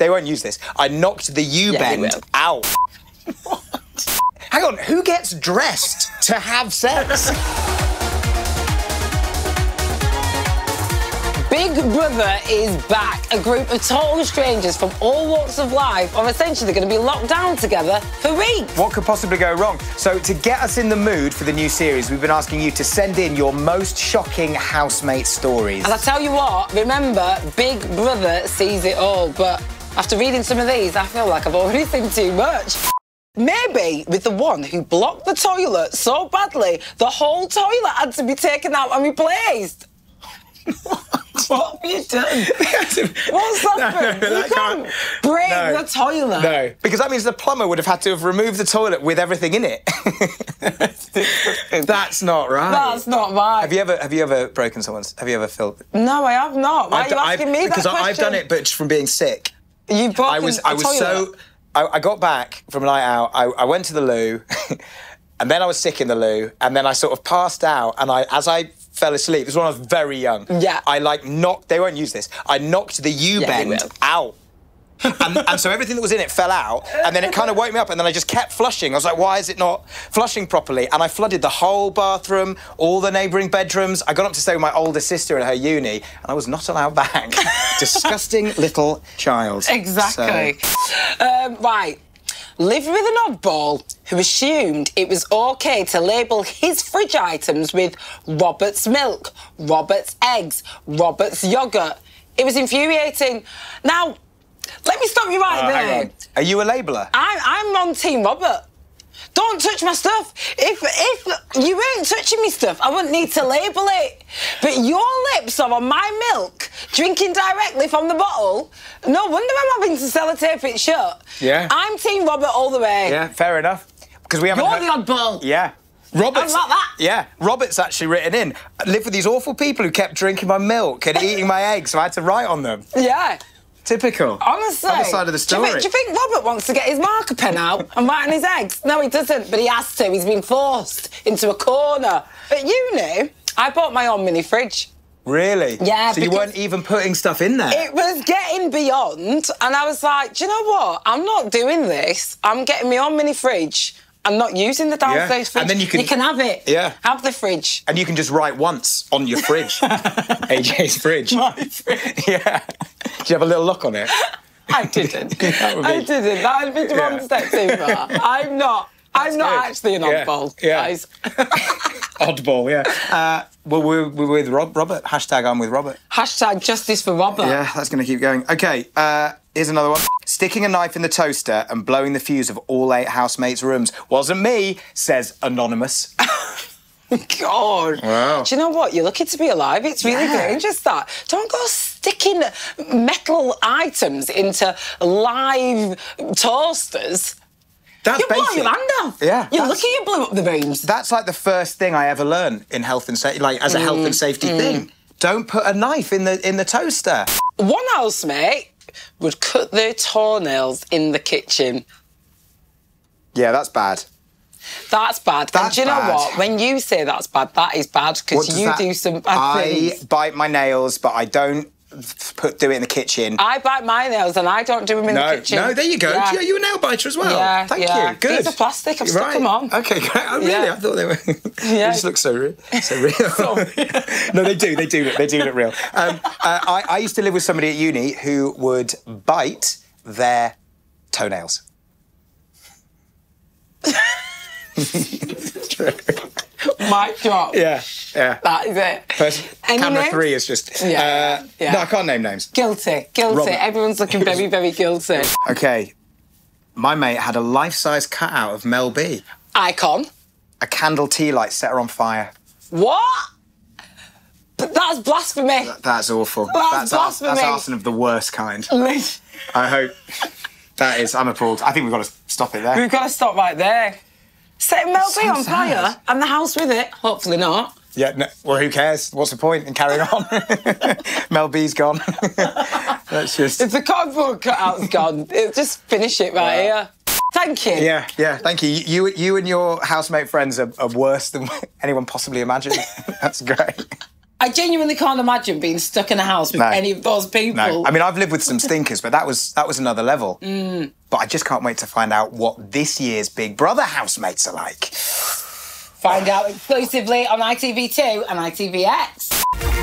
They won't use this. I knocked the U bend will. out. Hang on, who gets dressed to have sex? Big Brother is back. A group of total strangers from all walks of life are essentially going to be locked down together for weeks. What could possibly go wrong? So, to get us in the mood for the new series, we've been asking you to send in your most shocking housemate stories. And I tell you what, remember, Big Brother sees it all. But after reading some of these, I feel like I've already seen too much. Maybe with the one who blocked the toilet so badly, the whole toilet had to be taken out and replaced. what have you done? What's happened? No, you that can't can't- break No. the toilet. No, because that means the plumber would have had to have removed the toilet with everything in it. That's not right. That's not right. Have you ever have you ever broken someone's? Have you ever felt? No, I have not. Why I've are you asking I've- me that because question? I've done it, but from being sick. You I was I was so I, I got back from a night out. I, I went to the loo, and then I was sick in the loo, and then I sort of passed out. And I as I fell asleep, this was when I was very young. Yeah. I like knocked. They won't use this. I knocked the U yeah, bend out. And, and so everything that was in it fell out, and then it kind of woke me up, and then I just kept flushing. I was like, why is it not flushing properly? And I flooded the whole bathroom, all the neighbouring bedrooms. I got up to stay with my older sister at her uni, and I was not allowed back. Disgusting little child. Exactly. So- Um, right. Lived with an oddball who assumed it was okay to label his fridge items with Robert's milk, Robert's eggs, Robert's yogurt. It was infuriating. Now, let me stop you right Oh, there. Are you a labeler? I'm, I'm on Team Robert. Don't touch my stuff. If if you weren't touching me stuff, I wouldn't need to label it. But your lips are on my milk, drinking directly from the bottle. No wonder I'm having to sellotape it shut. Yeah. I'm Team Robert all the way. Yeah, fair enough. Because we haven't. You're heard- the oddball. Yeah. Robert's, like that. Yeah, Robert's actually written in. I live with these awful people who kept drinking my milk and eating my eggs, so I had to write on them. Yeah. Typical. Honestly. Other side of the Do you, story. think, do you think Robert wants to get his marker pen out and write on his eggs? No, he doesn't, but he has to. He's been forced into a corner. But you uni, I bought my own mini fridge. Really? Yeah, So you weren't even putting stuff in there? It was getting beyond, and I was like, do you know what? I'm not doing this. I'm getting my own mini fridge. I'm not using the downstairs Yeah, fridge. and then you can- you can have it. Yeah. Have the fridge. and you can just write once on your fridge. AJ's fridge. My fridge. Yeah. Do you have a little lock on it? I didn't. That would be- I didn't. That would be one Yeah. step too far. I'm not. I'm not good. actually an Yeah, oddball, yeah. guys. Oddball, yeah. Uh, well, we're, we're with Rob, Robert. Hashtag I'm with Robert. Hashtag justice for Robert. Yeah, that's going to keep going. Okay, uh, here's another one. Sticking a knife in the toaster and blowing the fuse of all eight housemates' rooms. Wasn't me, says Anonymous. God. Wow. Do you know what? You're lucky to be alive. It's really Yeah. dangerous that. Don't go sticking metal items into live toasters. That's You blow basic. your hand off. Yeah, You're that's- lucky you blew up the rooms. That's like the first thing I ever learned in health and safety, like as a health and mm, safety mm. thing. Don't put a knife in the in the toaster. One housemate would cut their toenails in the kitchen. Yeah, that's bad. That's bad. and do you know bad. what? When you say that's bad, that is bad because you that- do some bad I things. bite my nails, but I don't put do it in the kitchen. I bite my nails and I don't do them in no, the kitchen. no, there you go. Yeah. Yeah, you're a nail biter as well. Yeah, Thank yeah. you. Good. These are plastic, I've stuck Right. them on. Okay, great. Oh, really? Yeah. I thought they were. yeah. they just look so real. So real. no, they do. They do. look- They do look real. Um, uh, I, I used to live with somebody at uni who would bite their toenails. Mic drop. Yeah, yeah. That is it. Person, Any camera names? three is just. Yeah, uh, yeah. No, I can't name names. Guilty, guilty. Robert. Everyone's looking very, very guilty. Okay. My mate had a life-size cutout of Mel B. Icon. A candle tea light set her on fire. What? But that's blasphemy. That's awful. That's ar- blasphemy. that's arson of the worst kind. I hope. That is. I'm appalled. I think we've got to stop it there. We've got to stop right there. Setting Mel B on sad. fire and the house with it. Hopefully not. Yeah. No, well, who cares? What's the point in carrying on? Mel B's gone. That's just. If the cardboard cutout's gone, it, just finish it right here. Thank you. Yeah, yeah. Thank you. You, you and your housemate friends are, are worse than anyone possibly imagined. That's great. I genuinely can't imagine being stuck in a house with No. any of those people. No, I mean I've lived with some stinkers, but that was that was another level. Mm. But I just can't wait to find out what this year's Big Brother housemates are like. Find out exclusively on ITV2 and ITVX.